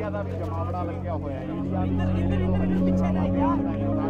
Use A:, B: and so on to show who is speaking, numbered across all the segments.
A: Media ਦਾ ਵੀ ਜਮਾਵੜਾ ਲੱਗਿਆ ਹੋਇਆ ਹੈ ਇੰਡੀਆ ਤੋਂ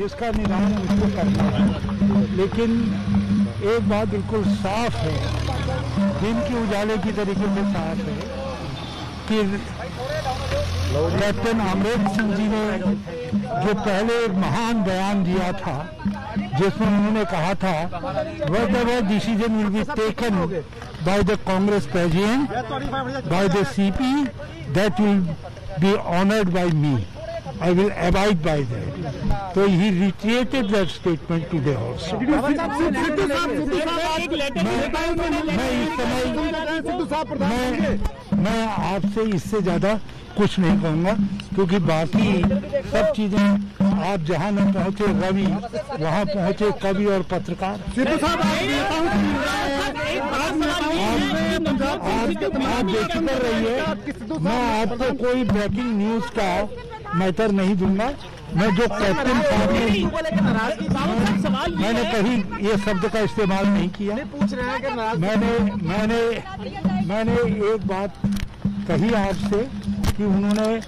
B: जिसका निदान उसको करना है। लेकिन एक बात बिल्कुल साफ़ है, दिन के उजाले की तरीके से साफ़ है कि कैप्टन अमरेंद्र सिंह जी ने जो पहले एक महान बयान दिया था, जिसमें उन्होंने कहा था whatever decision will be taken by the Congress president by the CP that will be honoured by me I will abide by that. So he reiterated that statement today also. मैं मैं मैं आपसे इससे ज़्यादा कुछ नहीं कहूँगा क्योंकि बाकी सब चीज़ें आप जहाँ न पहुँचे रवि वहाँ पहुँचे कवि और पत्रकार आप बेफिक्र रहिए मैं आपको कोई ब्रेकिंग न्यूज़ का मैटर नहीं दूँगा। मैं जो कैप्टन साहब मैंने कहीं ये शब्द का इस्तेमाल नहीं किया।
A: पूछ रहे हैं
B: मैंने मैंने मैंने एक बात कही आपसे कि उन्होंने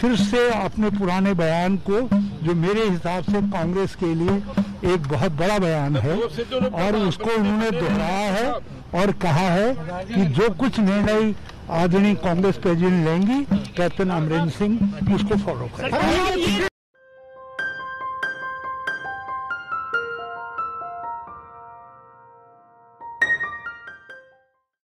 B: फिर से अपने पुराने बयान को जो मेरे हिसाब से कांग्रेस के लिए एक बहुत बड़ा बयान है और उसको उन्होंने दोहराया है और कहा है कि जो कुछ निर्णय आदरणीय कांग्रेस प्रेसिडेंट लेंगी कैप्टन अमरिंदर सिंह उसको फॉलो करें।